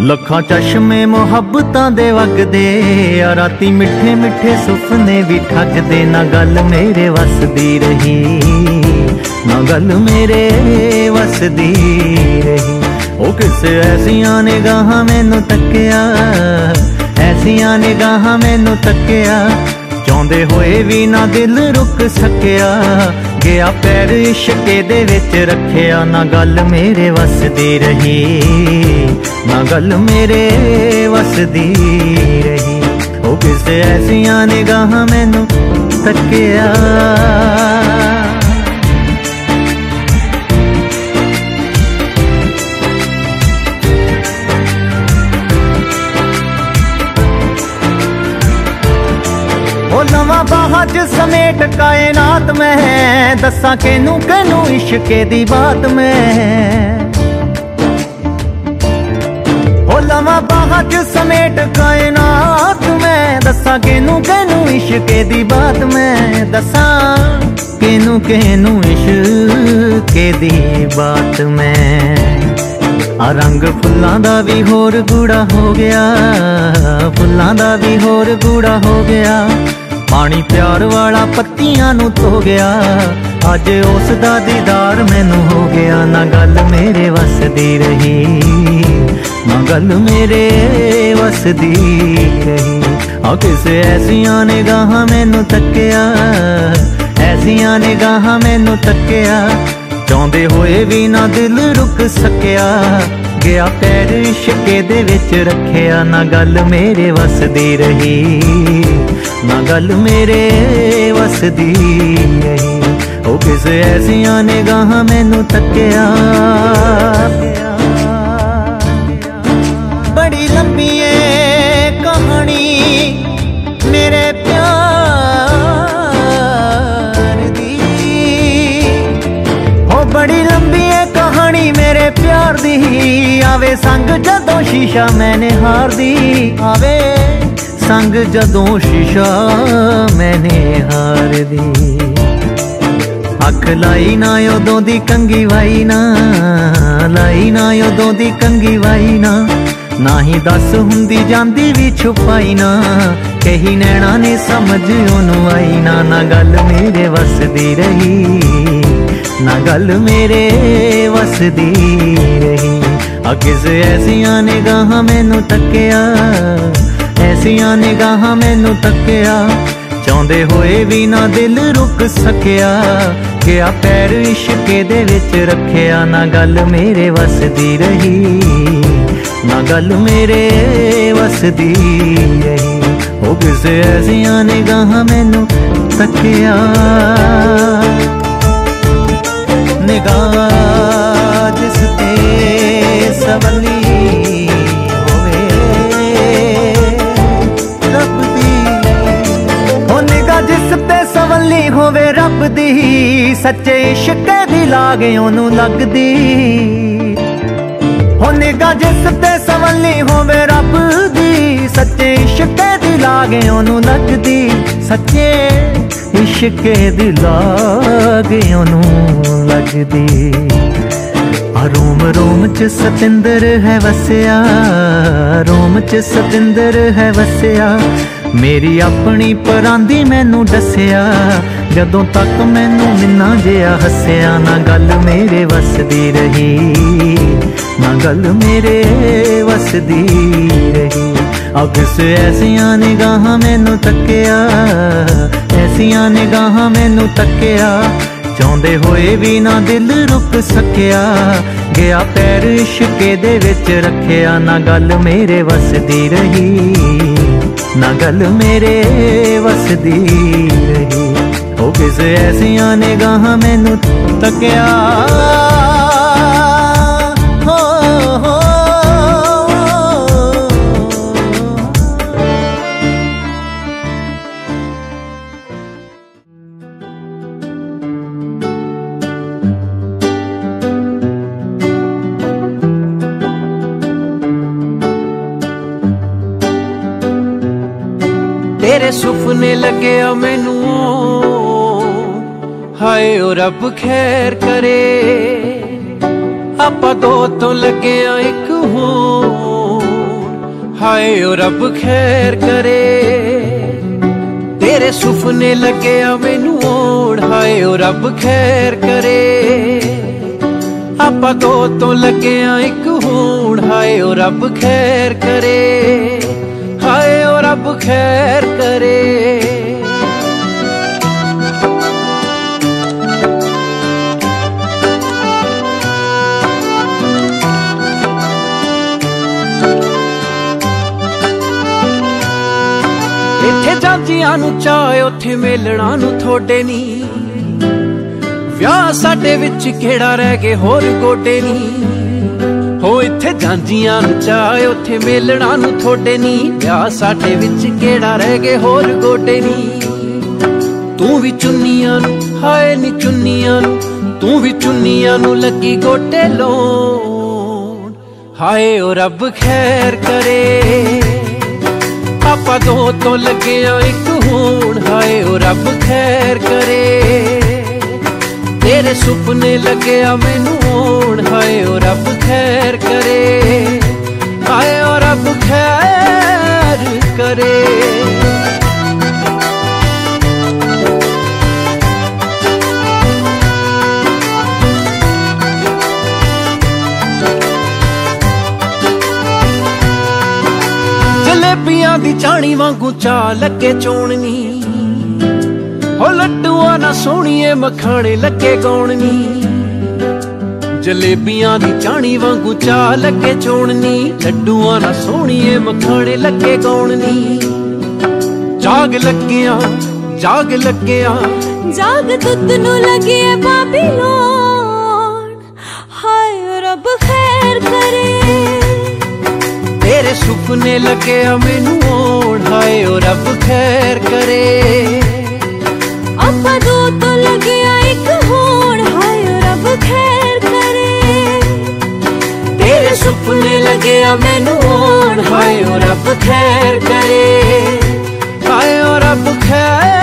ਲੱਖਾਂ ਚਸ਼ਮੇ ਮੁਹੱਬਤਾਂ ਦੇ ਵਗਦੇ ਆ, ਰਾਤੀ ਮਿੱਠੇ ਮਿੱਠੇ ਸੁਪਨੇ ਵੀ ਠੱਗਦੇ, ਨਾ ਗੱਲ ਮੇਰੇ ਵਸਦੀ ਰਹੀ, ਨਾ ਗੱਲ ਮੇਰੇ ਵਸਦੀ ਰਹੀ। ਉਹ ਕਿਸੇ ਐਸੀਆਂ ਨਿਗਾਹਾਂ ਮੈਨੂੰ ਤੱਕਿਆ, ਐਸੀਆਂ ਨਿਗਾਹਾਂ ਮੈਨੂੰ ਤੱਕਿਆ, ਚਾਹੁੰਦੇ ਹੋਏ ਵੀ ਨਾ ਦਿਲ ਰੁਕ ਸਕਿਆ, ਗਿਆ ਪੈਰ ਇਸ਼ਕੇ ਦੇ ਵਿੱਚ ਰੱਖਿਆ, ਨਾ ਗੱਲ ਮੇਰੇ ਵਸਦੀ ਰਹੀ। ਨਾ ਗੱਲ ਮੇਰੇ ਵਸਦੀ ਰਹੀ। ਉਹ ਕਿਸੇ ਐਸੀਆਂ ਨਿਗਾਹਾਂ ਮੈਨੂੰ ਤੱਕਿਆ ਉਹ ਨਵਾਂ ਬਾਹਜ 'ਚ ਸਮੇਟ ਕਾਇਨਾਤ ਮੈਂ, ਦੱਸਾਂ ਕਿਨੂੰ ਕਿਨੂੰ ਇਸ਼ਕੇ ਦੀ ਬਾਤ ਮੈਂ। ਉਹ ਨਵਾਂ ਬਾਹਾਂ 'ਚ ਸਮੇਟ ਕਾਇਨਾਤ ਮੈਂ। ਦੱਸਾਂ ਕਿਨੂੰ ਕਿਨੂੰ ਇਸ਼ਕੇ ਦੀ ਬਾਤ ਮੈਂ ਦੱਸਾਂ। ਕਿਨੂੰ ਕਿਨੂੰ ਇਸ਼ਕੇ ਦੀ ਬਾਤ ਮੈਂ। ਆ ਰੰਗ ਫੁੱਲਾਂ ਦਾ ਵੀ ਹੋਰ ਗੂੜਾ ਹੋ ਗਿਆ। ਫੁੱਲਾਂ ਦਾ ਵੀ ਹੋਰ ਗੂੜਾ ਹੋ ਗਿਆ। ਪਾਣੀ ਪਿਆਰ ਵਾਲਾ ਪੱਤੀਆਂ ਨੂੰ ਧੋ ਗਿਆ। ਅੱਜ ਉਸ ਦਾ ਦੀਦਾਰ ਮੈਨੂੰ ਹੋ ਗਿਆ। ਨਾ ਗੱਲ ਮੇਰੇ ਵਸਦੀ ਰਹੀ। ਨਾ ਗੱਲ ਮੇਰੇ ਵਸਦੀ ਰਹੀ। ਆ ਕਿਸੇ ਐਸੀਆਂ ਨਿਗਾਹਾਂ ਮੈਨੂੰ ਤੱਕਿਆ, ਐਸੀਆਂ ਨਿਗਾਹਾਂ ਮੈਨੂੰ ਤੱਕਿਆ। ਚਾਹੁੰਦੇ ਹੋਏ ਵੀ ਨਾ ਦਿਲ ਰੁਕ ਸਕਿਆ, ਗਿਆ ਪੈਰ ਇਸ਼ਕੇ ਦੇ ਵਿੱਚ ਰੱਖਿਆ। ਨਾ ਗੱਲ ਮੇਰੇ ਵਸਦੀ ਰਹੀ, ਨਾ ਗੱਲ ਮੇਰੇ ਵਸਦੀ ਰਹੀ। ਉਹ ਕਿਸੇ ਐਸੀਆਂ ਨਿਗਾਹਾਂ ਮੈਨੂੰ ਤੱਕਿਆ। ਬੜੀ ਲੰਬੀ ਕਹਾਣੀ ਮੇਰੇ ਪਿਆਰ ਦੀ। ਹੋ ਬੜੀ ਲੰਬੀ ਏ ਕਹਾਣੀ ਮੇਰੇ ਪਿਆਰ ਦੀ। ਆਵੇ ਸੰਗ ਜਦੋਂ ਸ਼ੀਸ਼ਾ ਮੈਨੇ ਹਾਰਦੀ ਆਵੇ ਸੰਗ ਜਦੋਂ ਸ਼ੀਸ਼ਾ ਮੈਨੇ ਹਾਰਦੀ ਅੱਖ ਲਾਈ ਨਾ ਉਦੋਂ ਦੀ ਕੰਗੀ ਵਾਈ ਨਾ, ਲਾਈ ਨਾ ਉਦੋਂ ਦੀ ਕੰਗੀ ਵਾਈ ਨਾ। ਨਾ ਹੀ ਦੱਸ ਹੁੰਦੀ ਜਾਂਦੀ ਵੀ ਛੁਪਾਈ ਨਾ। ਕਹੀ ਨੈਣਾ ਨੇ ਸਮਝ ਉਹਨੂੰ ਆਈ ਨਾ। ਨਾ ਗੱਲ ਮੇਰੇ ਵਸਦੀ ਰਹੀ। ਨਾ ਗੱਲ ਮੇਰੇ ਵਸਦੀ ਰਹੀ। ਆ ਕਿਸੇ ਐਸੀਆਂ ਨਿਗਾਹਾਂ ਮੈਨੂੰ ਤੱਕਿਆ। ਐਸੀਆਂ ਨਿਗਾਹਾਂ ਮੈਨੂੰ ਤੱਕਿਆ। ਚਾਹੁੰਦੇ ਹੋਏ ਵੀ ਨਾ ਦਿਲ ਰੁਕ ਸਕਿਆ। ਗਿਆ ਪੈਰ ਇਸ਼ਕੇ ਦੇ ਵਿੱਚ ਰੱਖਿਆ। ਨਾ ਗੱਲ ਮੇਰੇ ਵਸਦੀ ਰਹੀ। ਨਾ ਗੱਲ ਮੇਰੇ ਵਸਦੀ ਰਹੀ ਉਹ ਕਿਸੇ ਐਸੀਆਂ ਨਿਗਾਹਾਂ ਮੈਨੂੰ ਤੱਕਿਆ। ਨਿਗਾਹ ਜਿਸ ਤੇ ਸਵਲੀ ਹੋਵੇ। ਰੱਬ ਦੀ ਉਹ ਨਿਗਾਹ ਜਿਸ ਤੇ ਸਵਲੀ ਹੋਵੇ, ਰੱਬ ਦੀ ਸੱਚੇ ਇਸ਼ਕ ਦੀ ਲਾਗ ਉਹਨੂੰ ਲੱਗਦੀ। ਹੋ ਨਿਗਾਹ ਜਿਸ ਤੇ ਸਵਲੀ ਹੋਵੇ ਰੱਬ ਦੀ, ਸੱਚੇ ਇਸ਼ਕ ਦੀ ਲਾਗੇ ਉਹਨੂੰ ਲੱਗਦੀ ਸੱਚੇ ਇਸ਼ਕ ਦੀ ਲਾਗ ਉਹਨੂੰ ਲੱਗਦੀ। ਆ ਰੋਮ ਰੋਮ ਚ ਸਤਿੰਦਰ ਹੈ ਵਸਿਆ, ਰੋਮ ਚ ਸਤਿੰਦਰ ਹੈ ਵਸਿਆ। ਮੇਰੀ ਆਪਣੀ ਪਰਾਂਦੀ ਮੈਨੂੰ ਦੱਸਿਆ, ਜਦੋਂ ਤੱਕ ਮੈਨੂੰ ਮਿੰਨਾ ਜਿਆ ਹੱਸਿਆ, ਨਾ ਗੱਲ ਮੇਰੇ ਵਸਦੀ ਰਹੀ। ਨਾ ਗੱਲ ਮੇਰੇ ਵਸਦੀ ਰਹੀ। ਆ ਕਿਸੇ ਐਸੀਆਂ ਨਿਗਾਹਾਂ ਮੈਨੂੰ ਤੱਕਿਆ, ਐਸੀਆਂ ਨਿਗਾਹਾਂ ਮੈਨੂੰ ਤੱਕਿਆ। ਚਾਹੁੰਦੇ ਹੋਏ ਵੀ ਨਾ ਦਿਲ ਰੁਕ ਸਕਿਆ, ਗਿਆ ਪੈਰ ਇਸ਼ਕੇ ਦੇ ਵਿੱਚ ਰੱਖਿਆ। ਨਾ ਗੱਲ ਮੇਰੇ ਵਸਦੀ ਰਹੀ, ਨਾ ਗੱਲ ਮੇਰੇ ਵਸਦੀ ਰਹੀ। ਉਹ ਕਿਸੇ ਐਸੀਆਂ ਨਿਗਾਹਾਂ ਮੈਨੂੰ ਤੱਕਿਆ। ਤੇਰੇ ਸੁਪਨੇ ਲੱਗਿਆ ਮੈਨੂੰ। ਹਾਏ ਓ ਰੱਬ ਖੈਰ ਕਰੇ। ਆਪਾਂ ਦੋ ਤੋਂ ਲੱਗਿਆ ਇੱਕ ਹੋਰ ਹਾਏ ਓ ਰੱਬ ਖੈਰ ਕਰੇ। ਤੇਰੇ ਸੁਪਨੇ ਲੱਗਿਆ ਮੈਨੂੰ ਓੜ ਹਾਏ ਓ ਰੱਬ ਖੈਰ ਕਰੇ। ਆਪਾਂ ਦੋ ਤੋਂ ਲੱਗਿਆ ਇੱਕ ਹੋਣ। ਹਾਏ ਓ ਰੱਬ ਖੈਰ ਕਰੇ। ਰੱਬ ਖੈਰ ਕਰੇ। ਇੱਥੇ ਜਾਂਦੀਆਂ ਨੂੰ ਚਾਹ, ਉੱਥੇ ਮੇਲਣਾ ਨੂੰ ਥੋੜੇ ਨਹੀਂ ਵਿਆਹ ਸਾਡੇ ਵਿੱਚ ਕਿਹੜਾ ਰਹਿ ਗਏ ਹੋਰ ਗੋਡੇ ਨਹੀਂ ਹੋ ਇੱਥੇ ਜਾਂਦੀਆਂ ਨੂੰ ਚਾਹ ਉੱਥੇ ਮੇਲਣਾ ਨੂੰ ਥੋੜੇ ਨਹੀਂ ਵਿਆਹ ਸਾਡੇ ਵਿੱਚ ਕਿਹੜਾ ਰਹਿ ਗਏ ਹੋਰ ਗੋਡੇ ਨਹੀਂ ਤੂੰ ਵੀ ਚੁੰਨੀਆਂ ਨੂੰ, ਹਾਏ ਨੀ ਚੁੰਨੀਆਂ ਨੂੰ, ਤੂੰ ਵੀ ਚੁੰਨੀਆਂ ਨੂੰ ਲੱਗੀ ਗੋਟੇ ਲੋਣ ਹਾਏ ਓ ਰੱਬ ਖੈਰ ਕਰੇ। ਆਪਾਂ ਦੋ ਤੋਂ ਲੱਗਿਆ ਇੱਕ ਹੋਣ। ਹਾਏ ਓ ਰੱਬ ਖੈਰ ਕਰੇ। ਤੇਰੇ ਸੁਪਨੇ ਲੱਗਿਆ ਮੈਨੂੰ ਹੋਣ। ਹਾਏ ਓ ਰੱਬ ਖੈਰ ਕਰੇ। ਹਾਏ ਓ ਰੱਬ ਖੈਰ ਕਰੇ। ਜਲੇਬੀਆਂ ਦੀ ਚਾਣੀ ਵਾਂਗੂ ਚਾ ਲੱਗੇ ਚੋਣਨੀ। ਲੱਡੂਆਂ ਨਾ ਸੋਹਣੀਏ ਮਖਾਣੇ ਲੱਗੇ ਗਾਉਣਨੀ ਜਲੇਬੀਆਂ ਦੀ ਚਾਣੀ ਵਾਂਗੂ ਚਾ ਲੱਗੇ ਚੋਣਨੀ। ਲੱਡੂਆਂ ਨਾ ਸੋਹਣੀਏ ਮਖਾਣੇ ਲੱਗੇ ਗਾਉਣਨੀ ਜਾਗ ਲੱਗਿਆ ਜਾਗ ਲੱਗਿਆ। ਜਾਗ ਤੁੱਤ ਨੂੰ ਲੱਗੀ ਏ ਬਾਬੀਲੋਨ ਹਾਏ ਰੱਬ ਖੈਰ ਕਰੇ। ਤੇਰੇ ਸੁਪਨੇ ਲੱਗਿਆ ਮੈਨੂੰ ਓੜ ਹਾਏ ਰੱਬ ਖੈਰ ਕਰੇ। ਪਦੋਂ ਤੋਂ ਲੱਗਿਆ ਇੱਕ ਹੋਣ ਹਾਏ ਖੈਰ ਕਰੇ ਤੇਰੇ ਸੁਪਨੇ ਲੱਗਿਆ ਮੈਨੂੰ ਹੋਣ ਹਾਏ ਰੱਬ ਖੈਰ ਕਰੇ ਹਾਏ ਰੱਬ ਖੈਰ